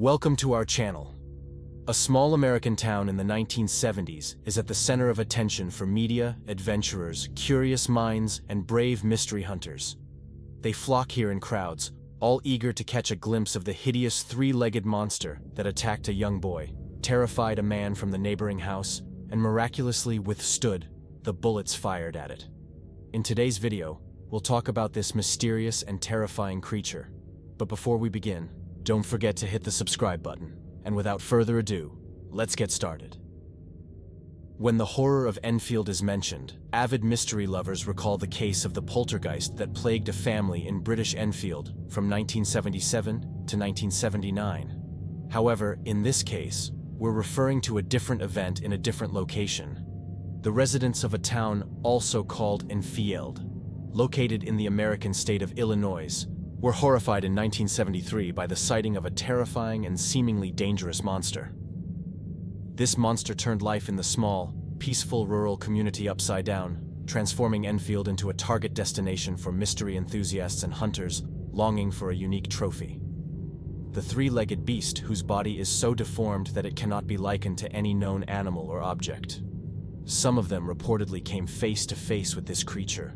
Welcome to our channel. A small American town in the 1970s is at the center of attention for media, adventurers, curious minds, and brave mystery hunters. They flock here in crowds, all eager to catch a glimpse of the hideous three-legged monster that attacked a young boy, terrified a man from the neighboring house, and miraculously withstood the bullets fired at it. In today's video, we'll talk about this mysterious and terrifying creature. But before we begin, don't forget to hit the subscribe button. And without further ado, let's get started. When the horror of Enfield is mentioned, avid mystery lovers recall the case of the poltergeist that plagued a family in British Enfield from 1977 to 1979. However, in this case, we're referring to a different event in a different location. The residents of a town also called Enfield, located in the American state of Illinois, were horrified in 1973 by the sighting of a terrifying and seemingly dangerous monster. This monster turned life in the small, peaceful rural community upside down, transforming Enfield into a target destination for mystery enthusiasts and hunters longing for a unique trophy. The three-legged beast whose body is so deformed that it cannot be likened to any known animal or object. Some of them reportedly came face to face with this creature,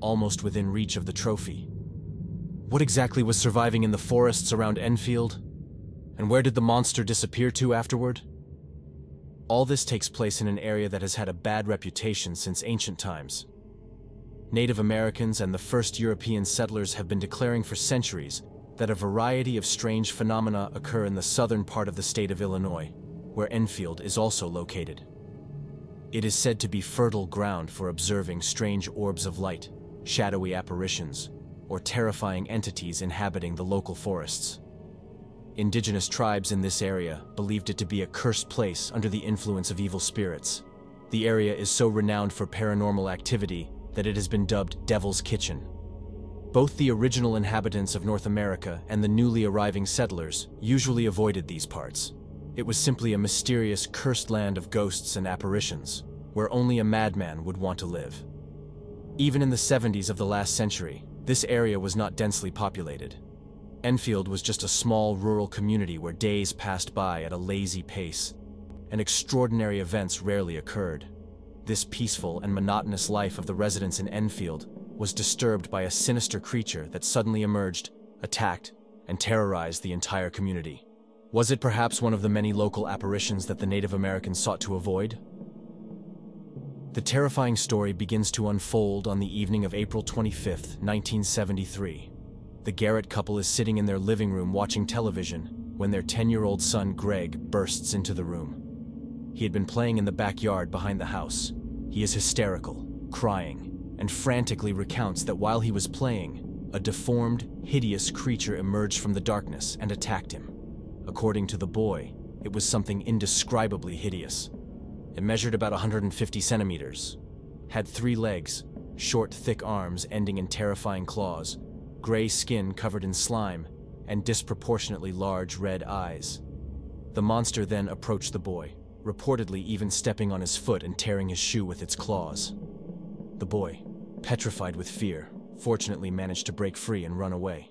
almost within reach of the trophy. What exactly was surviving in the forests around Enfield? And where did the monster disappear to afterward? All this takes place in an area that has had a bad reputation since ancient times. Native Americans and the first European settlers have been declaring for centuries that a variety of strange phenomena occur in the southern part of the state of Illinois, where Enfield is also located. It is said to be fertile ground for observing strange orbs of light, shadowy apparitions, or terrifying entities inhabiting the local forests. Indigenous tribes in this area believed it to be a cursed place under the influence of evil spirits. The area is so renowned for paranormal activity that it has been dubbed Devil's Kitchen. Both the original inhabitants of North America and the newly arriving settlers usually avoided these parts. It was simply a mysterious, cursed land of ghosts and apparitions, where only a madman would want to live. Even in the 70s of the last century, this area was not densely populated. Enfield was just a small rural community where days passed by at a lazy pace, and extraordinary events rarely occurred. This peaceful and monotonous life of the residents in Enfield was disturbed by a sinister creature that suddenly emerged, attacked, and terrorized the entire community. Was it perhaps one of the many local apparitions that the Native Americans sought to avoid? The terrifying story begins to unfold on the evening of April 25, 1973. The Garrett couple is sitting in their living room watching television when their 10-year-old son Greg bursts into the room. He had been playing in the backyard behind the house. He is hysterical, crying, and frantically recounts that while he was playing, a deformed, hideous creature emerged from the darkness and attacked him. According to the boy, it was something indescribably hideous. It measured about 150 centimeters, had three legs, short, thick arms ending in terrifying claws, gray skin covered in slime, and disproportionately large red eyes. The monster then approached the boy, reportedly even stepping on his foot and tearing his shoe with its claws. The boy, petrified with fear, fortunately managed to break free and run away.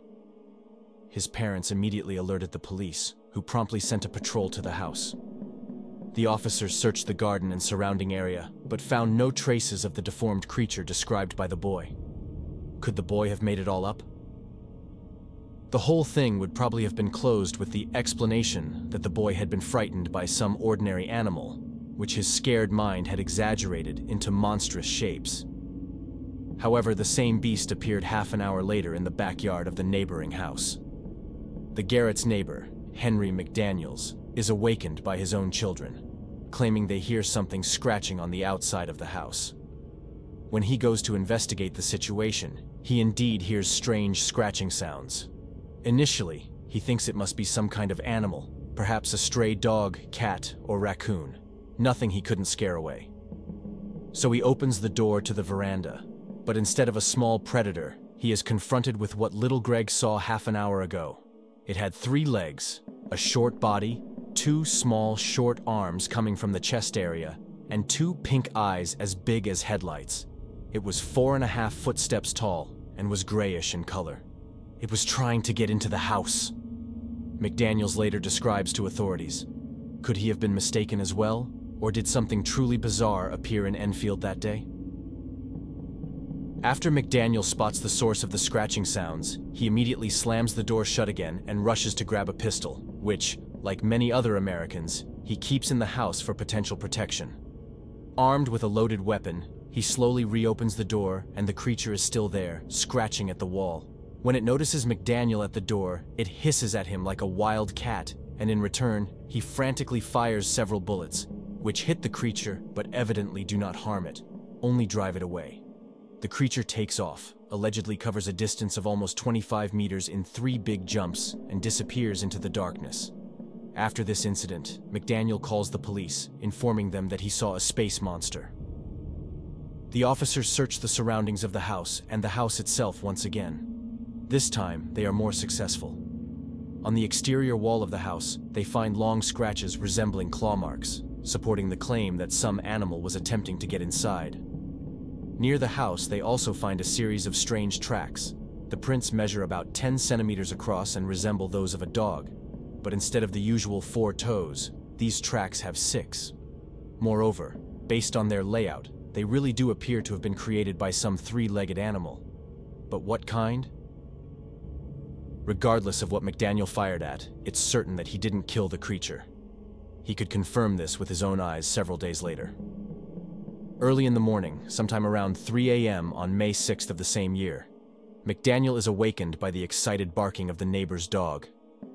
His parents immediately alerted the police, who promptly sent a patrol to the house. The officers searched the garden and surrounding area, but found no traces of the deformed creature described by the boy. Could the boy have made it all up? The whole thing would probably have been closed with the explanation that the boy had been frightened by some ordinary animal, which his scared mind had exaggerated into monstrous shapes. However, the same beast appeared half an hour later in the backyard of the neighboring house. The Garrett's neighbor, Henry McDaniels, is awakened by his own children, claiming they hear something scratching on the outside of the house. When he goes to investigate the situation, he indeed hears strange scratching sounds. Initially, he thinks it must be some kind of animal, perhaps a stray dog, cat, or raccoon. Nothing he couldn't scare away. So he opens the door to the veranda, but instead of a small predator, he is confronted with what little Greg saw half an hour ago. It had three legs, a short body, two small, short arms coming from the chest area, and two pink eyes as big as headlights. It was four and a half footsteps tall and was grayish in color. It was trying to get into the house. McDaniels later describes to authorities. Could he have been mistaken as well, or did something truly bizarre appear in Enfield that day? After McDaniel spots the source of the scratching sounds, he immediately slams the door shut again and rushes to grab a pistol, which, like many other Americans, he keeps in the house for potential protection. Armed with a loaded weapon, he slowly reopens the door and the creature is still there, scratching at the wall. When it notices McDaniel at the door, it hisses at him like a wild cat, and in return, he frantically fires several bullets, which hit the creature but evidently do not harm it, only drive it away. The creature takes off, allegedly covers a distance of almost 25 meters in three big jumps, and disappears into the darkness. After this incident, McDaniel calls the police, informing them that he saw a space monster. The officers search the surroundings of the house and the house itself once again. This time, they are more successful. On the exterior wall of the house, they find long scratches resembling claw marks, supporting the claim that some animal was attempting to get inside. Near the house, they also find a series of strange tracks. The prints measure about 10 centimeters across and resemble those of a dog, but instead of the usual four toes, these tracks have six. Moreover, based on their layout, they really do appear to have been created by some three-legged animal. But what kind? Regardless of what McDaniel fired at, it's certain that he didn't kill the creature. He could confirm this with his own eyes several days later. Early in the morning, sometime around 3 a.m. on May 6th of the same year, McDaniel is awakened by the excited barking of the neighbor's dog.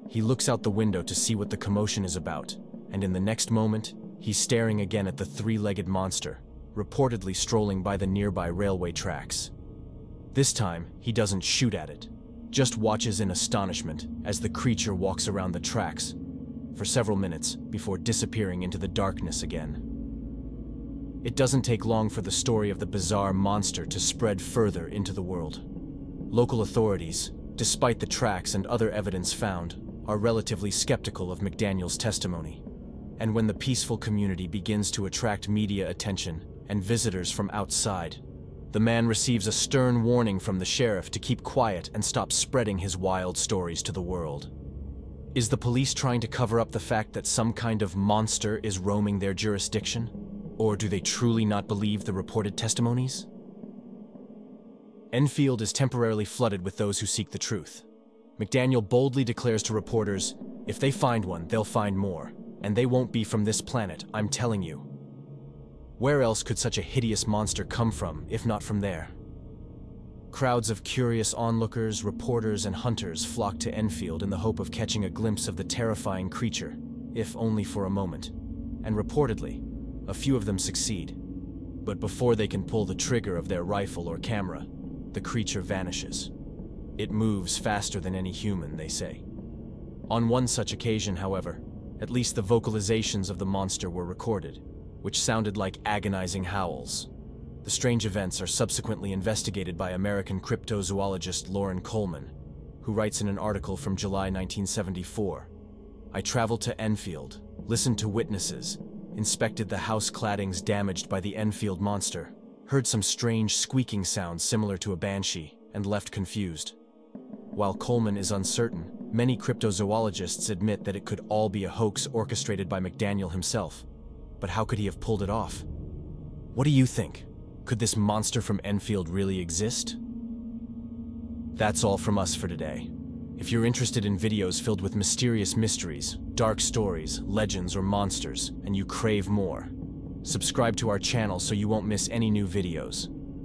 He looks out the window to see what the commotion is about, and in the next moment, he's staring again at the three-legged monster, reportedly strolling by the nearby railway tracks. This time, he doesn't shoot at it, just watches in astonishment as the creature walks around the tracks for several minutes before disappearing into the darkness again. It doesn't take long for the story of the bizarre monster to spread further into the world. Local authorities, despite the tracks and other evidence found, are relatively skeptical of McDaniel's testimony. And when the peaceful community begins to attract media attention and visitors from outside, the man receives a stern warning from the sheriff to keep quiet and stop spreading his wild stories to the world. Is the police trying to cover up the fact that some kind of monster is roaming their jurisdiction? Or do they truly not believe the reported testimonies? Enfield is temporarily flooded with those who seek the truth. McDaniel boldly declares to reporters, if they find one, they'll find more, and they won't be from this planet, I'm telling you. Where else could such a hideous monster come from, if not from there? Crowds of curious onlookers, reporters, and hunters flock to Enfield in the hope of catching a glimpse of the terrifying creature, if only for a moment. And reportedly, a few of them succeed. But before they can pull the trigger of their rifle or camera, the creature vanishes. It moves faster than any human, they say. On one such occasion, however, at least the vocalizations of the monster were recorded, which sounded like agonizing howls. The strange events are subsequently investigated by American cryptozoologist Loren Coleman, who writes in an article from July 1974, I traveled to Enfield, listened to witnesses, inspected the house claddings damaged by the Enfield monster, heard some strange squeaking sounds similar to a banshee, and left confused. While Coleman is uncertain, many cryptozoologists admit that it could all be a hoax orchestrated by McDaniel himself. But how could he have pulled it off? What do you think? Could this monster from Enfield really exist? That's all from us for today. If you're interested in videos filled with mysterious mysteries, dark stories, legends, or monsters, and you crave more, subscribe to our channel so you won't miss any new videos.